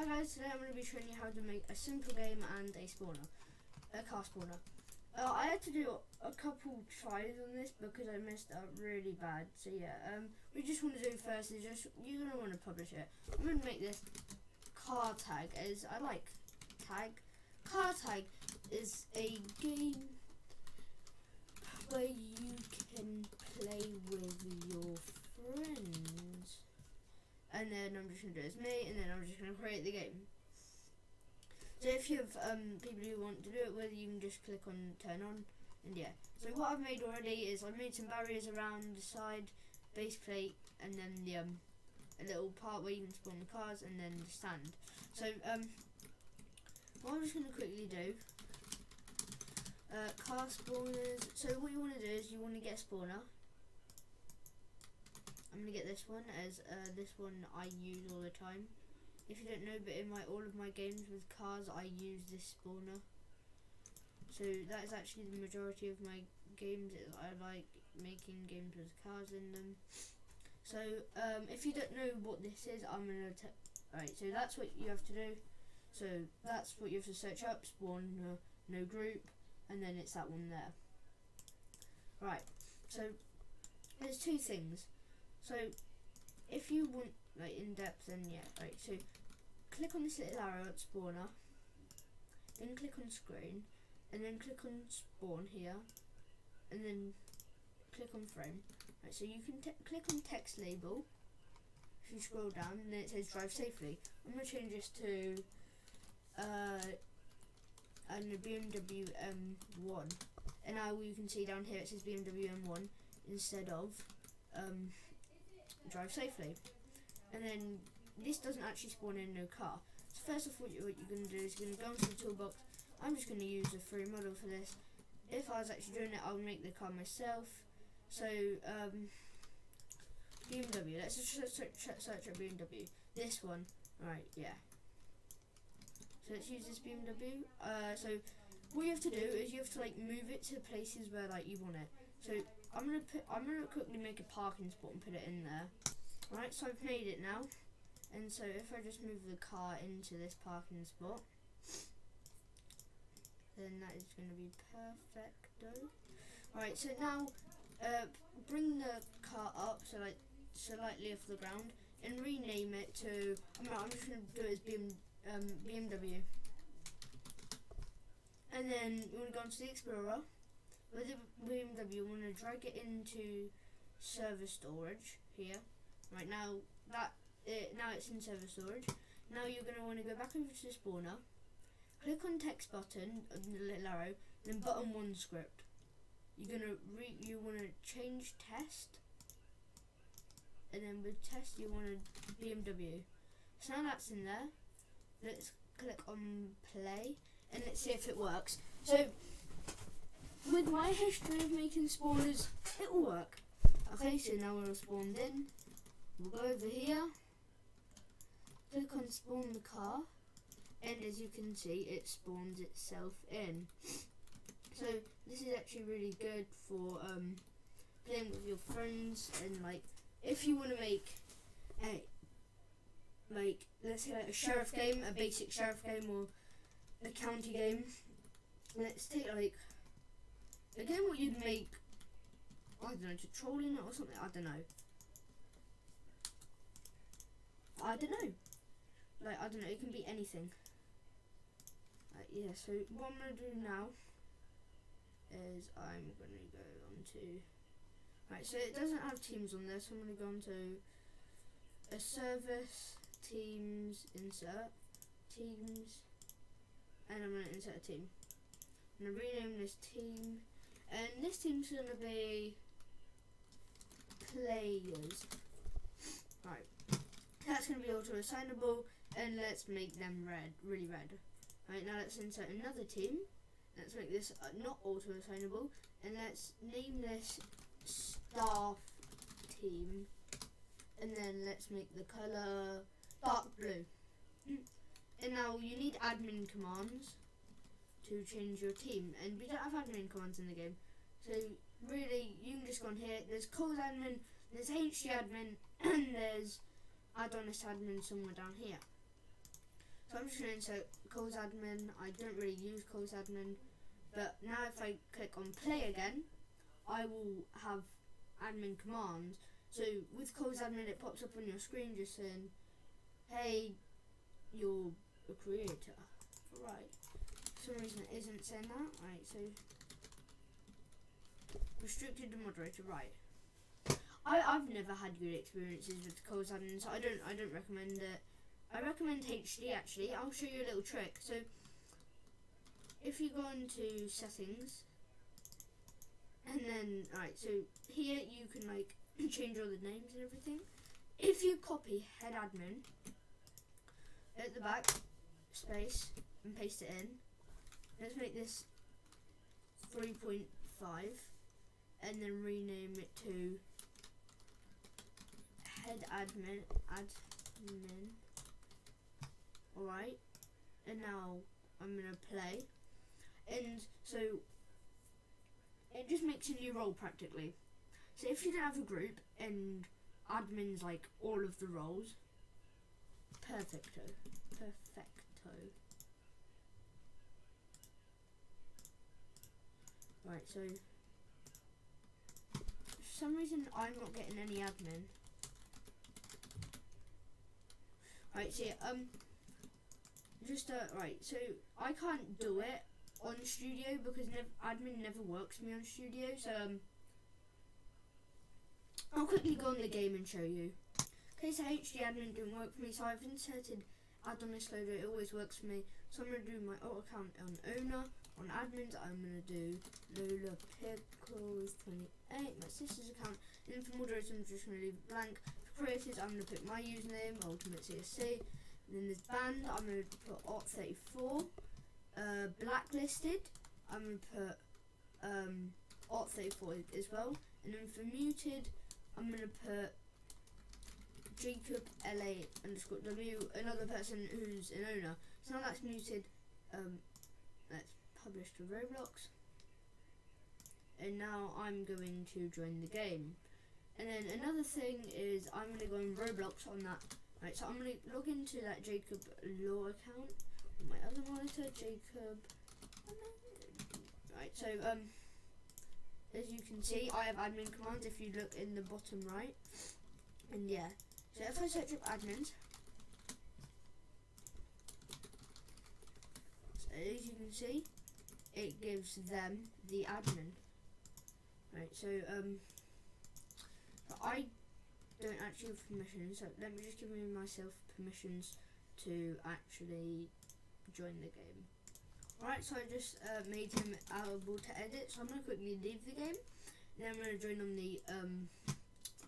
Hi guys, today I'm going to be showing you how to make a simple game and a spawner, a car spawner. Uh, I had to do a couple tries on this because I messed up really bad. So yeah, um, we just want to do first is just you're going to want to publish it. I'm going to make this car tag as I like tag. Car tag is a game where you can play with your friends and then I'm just going to do it as me, and then I'm just going to create the game. So if you have um, people who want to do it with, you can just click on turn on, and yeah. So what I've made already is I've made some barriers around the side, base plate, and then the um, a little part where you can spawn the cars, and then the stand. So um, what I'm just going to quickly do, uh, car spawners, so what you want to do is you want to get a spawner, I'm gonna get this one as uh, this one I use all the time. If you don't know, but in my all of my games with cars, I use this spawner. So that is actually the majority of my games. I like making games with cars in them. So um, if you don't know what this is, I'm gonna. Alright, so that's what you have to do. So that's what you have to search up. Spawn uh, no group, and then it's that one there. Right. So there's two things. So if you want like in depth then yeah, right, so click on this little arrow at spawner, then click on screen, and then click on spawn here, and then click on frame. Right, so you can click on text label. If you scroll down, and then it says drive safely. I'm gonna change this to uh, a BMW M1, and now you can see down here it says BMW M1 instead of um, drive safely. And then this doesn't actually spawn in no car. So first off what, you, what you're going to do is you're going to go into the toolbox. I'm just going to use a free model for this. If I was actually doing it, I would make the car myself. So, um, BMW, let's just search, search BMW. This one, right, yeah. So let's use this BMW. Uh, so what you have to do is you have to like move it to places where like you want it. So I'm gonna put I'm gonna quickly make a parking spot and put it in there. Right, so I've made it now. And so if I just move the car into this parking spot, then that is to be perfecto. Alright, so now uh, bring the car up, so like slightly off the ground, and rename it to, I'm, I'm just to do it as BM, um, BMW. And then you want to go into the Explorer, with the BMW, you want to drag it into server storage here. Right now, that now it's in server storage. Now you're going to want to go back over to the spawner, click on text button, uh, the little arrow, then button one script. You're gonna re you want to change test, and then with test you want to BMW. So now that's in there. Let's click on play, and let's see if it works. So with my history of making spawners, it will work. Okay, so now we're spawned in. We'll go over here, click on spawn the car, and as you can see, it spawns itself in. So this is actually really good for um, playing with your friends and like if you want to make a like let's say like a sheriff game, a basic sheriff game or a county game. Let's take like Again, what you'd make, I don't know, to troll in it or something, I don't know. I don't know. Like, I don't know, it can be anything. Uh, yeah, so what I'm going to do now is I'm going to go on to... Right, so it doesn't have teams on there, so I'm going to go on to a service, teams, insert, teams, and I'm going to insert a team. I'm going to rename this team and this team's going to be players. Right. That's going to be auto assignable and let's make them red, really red. Right, now let's insert another team. Let's make this uh, not auto assignable and let's name this staff team. And then let's make the color dark blue. And now you need admin commands to change your team. And we don't have admin commands in the game. So really, you can just go on here. There's Kohl's admin, there's HD admin, and there's Adonis admin somewhere down here. So I'm just going to insert Kohl's admin. I don't really use Kohl's admin, but now if I click on play again, I will have admin commands. So with Kohl's admin, it pops up on your screen just saying, "Hey, you're a creator." Right. Some reason it isn't saying that. Right. So restricted to moderator. Right. I I've never had good experiences with Kohl's admin, so I don't I don't recommend it. I recommend HD actually. I'll show you a little trick. So if you go into settings and then right, so here you can like change all the names and everything. If you copy head admin at the back space and paste it in, let's make this 3.5 and then rename it to head admin admin Alright, and now I'm gonna play. And so it just makes a new role practically. So if you don't have a group and admins like all of the roles, perfecto, perfecto. Right, so for some reason I'm not getting any admin. Right, so um, just uh, right. So I can't do it on Studio because nev- admin never works for me on Studio. So um, I'll quickly go on the game and show you. Okay, so HD admin didn't work for me, so I've inserted Adonis loader. It always works for me. So I'm gonna do my alt account on owner. On admins, I'm gonna do Lola Pickles 28, my sister's account. And then for moderators, I'm just gonna leave it blank. For creators, I'm gonna put my username, Ultimate CSC. And then this band, I'm going to put Ot34. Uh, blacklisted, I'm going to put um, Ot34 as well. And then for muted, I'm going to put Jacob LA underscore W, another person who's an owner. So now that's muted. Um, let's publish to Roblox. And now I'm going to join the game. And then another thing is I'm going to go on Roblox on that Right, so I'm going to log into that Jacob Law account on my other monitor, Jacob. Right, so um, as you can see, I have admin commands if you look in the bottom right. And yeah, so if I search up admins, so as you can see, it gives them the admin. Right, so um, I don't actually have permission, so let me just give myself permissions to actually join the game. Alright, so I just uh, made him able to edit, so I'm going to quickly leave the game. Then I'm going to join on the um,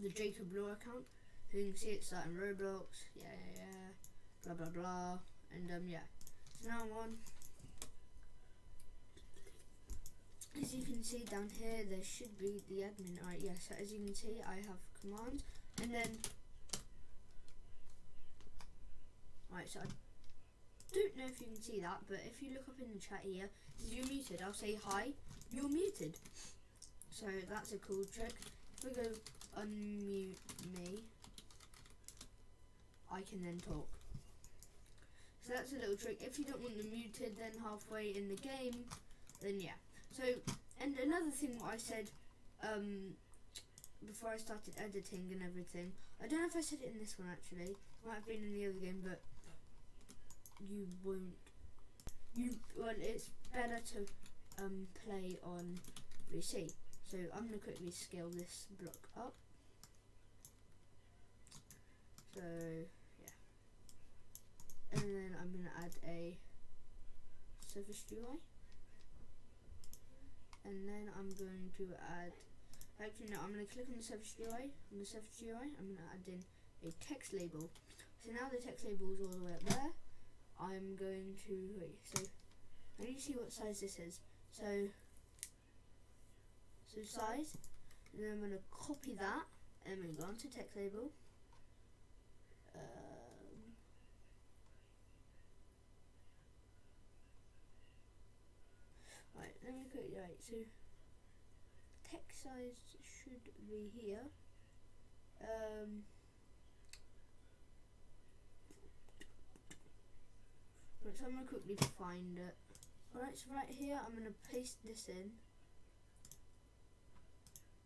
the Jacob Law account. So you can see it's starting Roblox, yeah, yeah, yeah, blah, blah, blah. And um, yeah, so now I'm on. As you can see down here, there should be the admin. Alright, yeah, so as you can see, I have commands. And then, right, so I don't know if you can see that, but if you look up in the chat here, you're muted, I'll say hi, you're muted. So that's a cool trick. If we go unmute me, I can then talk. So that's a little trick. If you don't want them muted then halfway in the game, then yeah. So, and another thing what I said, um, before I started editing and everything. I don't know if I said it in this one actually. It might have been in the other game, but you won't. You well, it's better to um, play on VC. So I'm gonna quickly scale this block up. So yeah, and then I'm gonna add a surface UI, and then I'm going to add Actually, no, I'm going to click on the Surface UI. On the Surface UI, I'm going to add in a text label. So now the text label is all the way up there. I'm going to, wait, so, I need to see what size this is. So, so size, and then I'm going to copy that, and then go on to text label. Um, right, let me right, so, text size should be here. Um, so I'm gonna quickly find it. Alright, so right here I'm gonna paste this in.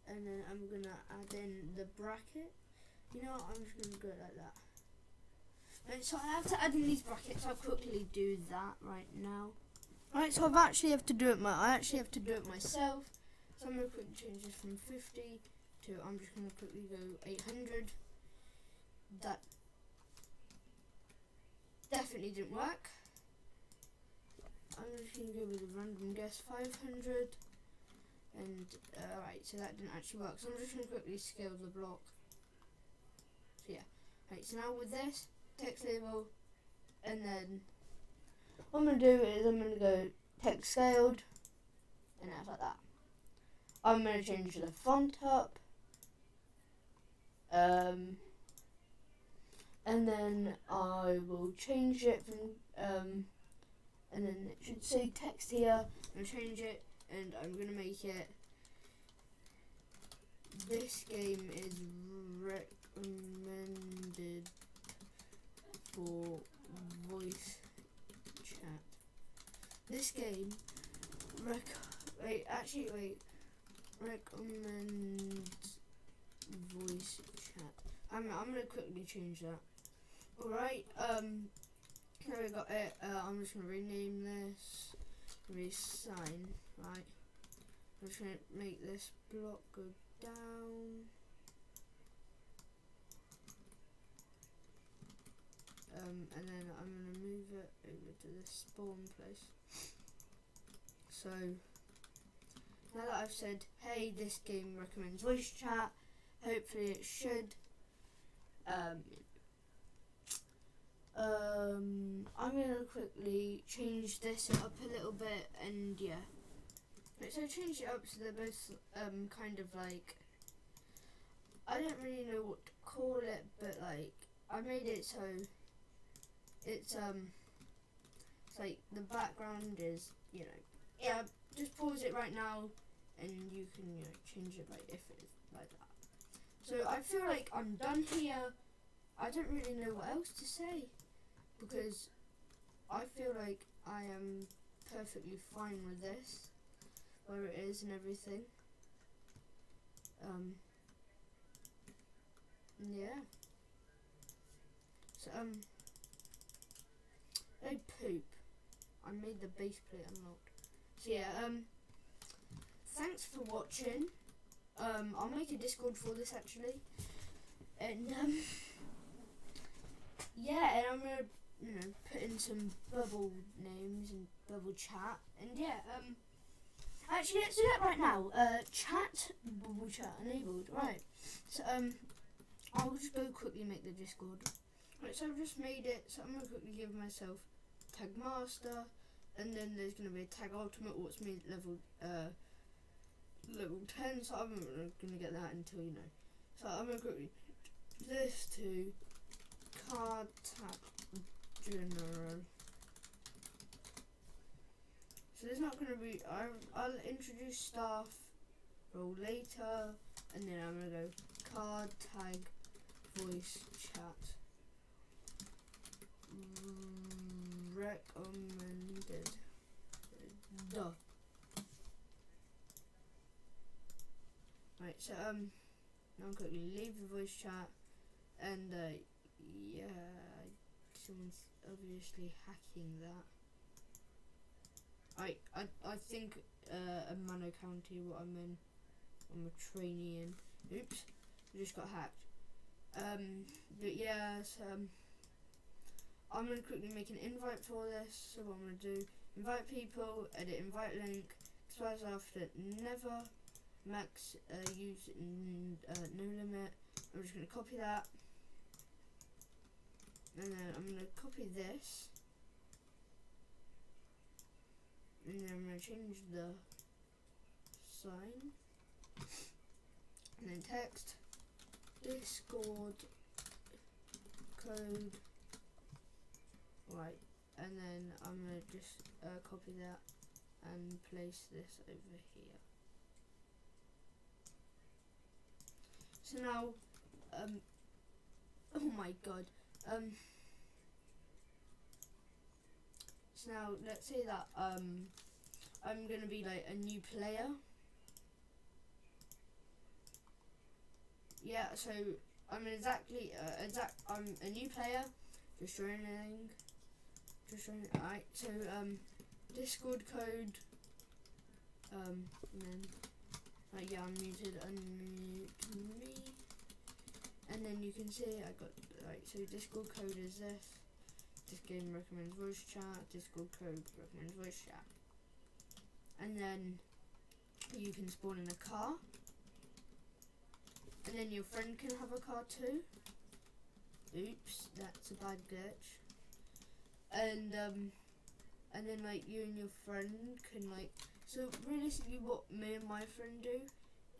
And then I'm gonna add in the bracket. You know what, I'm just gonna go like that. Right, so I have to add in these brackets, I'll quickly do that right now. Right, so I've actually have to do it my I actually have to do it myself. So I'm gonna quickly change this from 50 to I'm just gonna quickly go 800. That definitely didn't work. I'm just to go with a random guess 500 and uh, so that didn't actually work so I'm just to quickly scale the block so yeah right so now with this text label and then what I'm going to do is I'm going to go text scaled and that's like that I'm going to change the font up um, and then I will change it from um, and then it should say text here. I'm going to change it and I'm going to make it this game is recommended for voice. This game rec wait actually wait recommend voice chat. I'm I'm gonna quickly change that. Alright, um here we got it. Uh, I'm just gonna rename this. Resign, right? I'm just gonna make this block go down. Um, and then I'm gonna move it over to the spawn place. So now that I've said, hey, this game recommends voice chat, hopefully it should. Um, um, I'm gonna quickly change this up a little bit, and yeah. Right, so I changed it up so they're both um kind of like I don't really know what to call it, but like I made it so it's um it's like the background is you know yeah just pause it right now and you can you know change it like if it's like that. So I feel like I'm done here. I don't really know what else to say because I feel like I am perfectly fine with this, where it is and everything. Um, yeah. So, um, I poop. I made the base plate unlocked. So yeah, um, thanks for watching. Um, I'll make a Discord for this actually. And, um, yeah, and I'm gonna you know, put in some bubble names and bubble chat. And yeah, um, actually let's do that right now. Uh, chat, bubble chat enabled. Right. So um, I'll just go quickly make the Discord. Right. So I've just made it. So I'm gonna quickly give myself tag master, and then there's gonna be a tag ultimate. which means level uh level ten. So I'm not gonna get that until you know. So I'm gonna quickly this to card tag general. So there's not going to be, I, I'll introduce staff role later and then I'm going to go card tag voice chat recommended duh right so um now I'm to leave the voice chat and uh, yeah someone's obviously hacking that. I I I think uh, a Mano County what I'm in. I'm a trainee in. Oops, I just got hacked. Um, but yeah, so, um, I'm gonna quickly make an invite for this. So what I'm gonna do: invite people, edit invite link, expires after never, max uh, use uh, no limit. I'm just gonna copy that and then I'm going to copy this and then I'm going to change the sign and then text discord code right and then I'm going to just uh, copy that and place this over here so now um oh my god um, So now let's say that um I'm gonna be like a new player. Yeah, so I'm exactly uh, exact. I'm a new player. Just joining. Just joining. Alright. So um, Discord code. Um, and then like yeah, I'm muted. Unmute me. And then you can see I got like so Discord code is this. This game recommends voice chat. Discord code recommends voice chat. And then you can spawn in a car. And then your friend can have a car too. Oops, that's a bad glitch. And um, and then like you and your friend can like. So realistically, what me and my friend do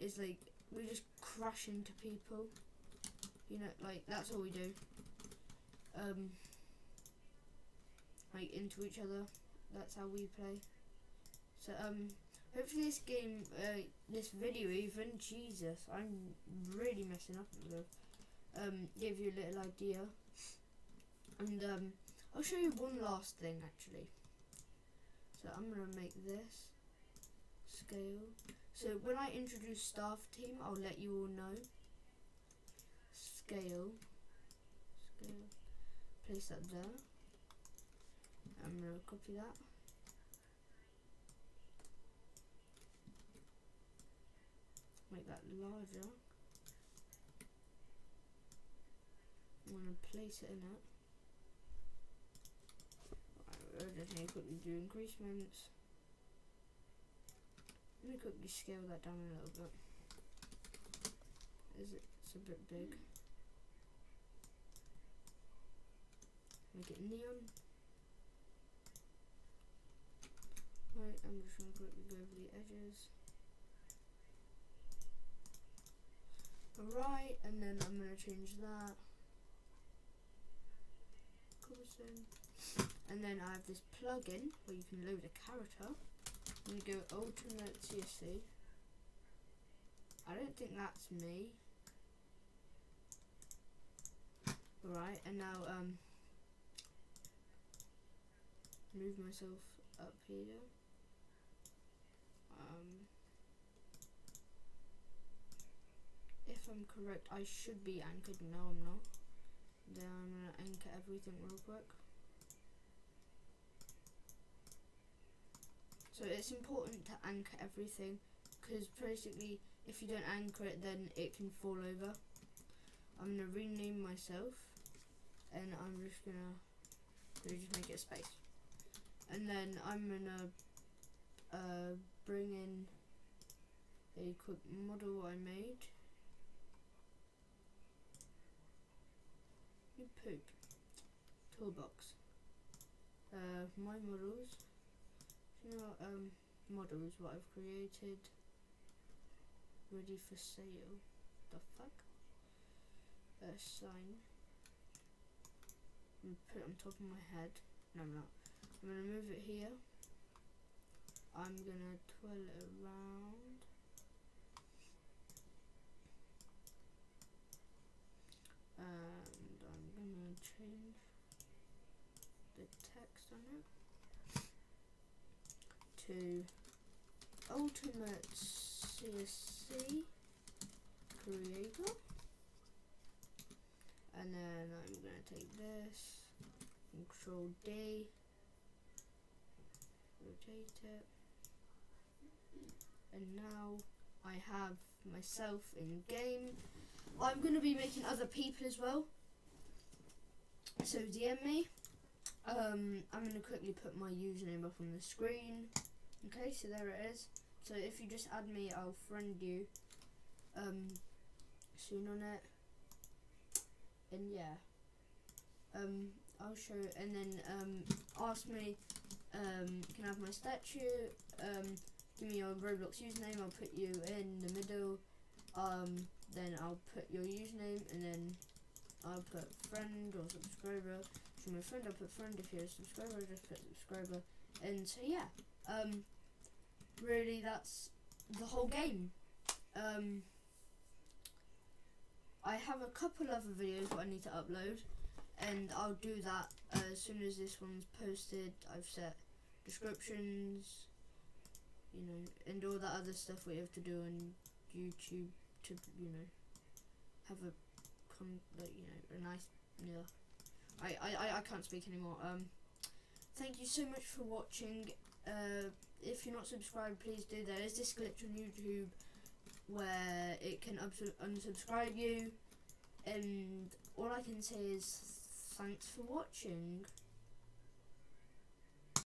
is like we just crash into people. You know, like that's all we do. Um, like into each other. That's how we play. So um, hopefully this game, uh, this video even, Jesus, I'm really messing up it. Um, give you a little idea. And um, I'll show you one last thing actually. So I'm gonna make this scale. So when I introduce staff team, I'll let you all know. Scale, scale, place that there. I'm gonna copy that. Make that larger. I'm gonna place it in it. Just need to quickly do increasements. Let me quickly scale that down a little bit. Is it? It's a bit big. Make it neon. Right, I'm just gonna quickly go over the edges. Alright, and then I'm gonna change that. Cobblestone. And then I have this plugin where you can load a character. I'm gonna go Ultimate CSC. I don't think that's me. Alright, and now um move myself up here. Um if I'm correct, I should be anchored. No, I'm not. Then I'm gonna anchor everything real quick. So it's important to anchor everything because basically if you don't anchor it then it can fall over. I'm gonna rename myself and I'm just gonna really just make it space. And then I'm gonna uh, bring in a quick model I made. You poop. Toolbox. Uh, my models. Know, um, models what I've created. Ready for sale. The fuck? A sign. I'm put it on top of my head. No, I'm not. I'm gonna move it here. I'm gonna twirl it around. And I'm gonna change the text on it to Ultimate CSC Creator. And then I'm gonna take this, Control D, rotate it, and now I have myself in game. I'm gonna be making other people as well. So DM me. Um, I'm gonna quickly put my username up on the screen. Okay, so there it is. So if you just add me, I'll friend you. Um, soon on it. And yeah. Um, I'll show and then um ask me um can I have my statue um give me your Roblox username I'll put you in the middle um then I'll put your username and then I'll put friend or subscriber if you're my friend I'll put friend if you're a subscriber just put subscriber and so yeah um really that's the whole game um I have a couple other videos that I need to upload and I'll do that uh, as soon as this one's posted. I've set descriptions, you know, and all that other stuff we have to do on YouTube to, you know, have a con, like, you know, a nice, yeah. I, I, I, I can't speak anymore. Um, thank you so much for watching. Uh, if you're not subscribed, please do. There is this glitch on YouTube where it can unsubscribe you, and all I can say is thanks for watching.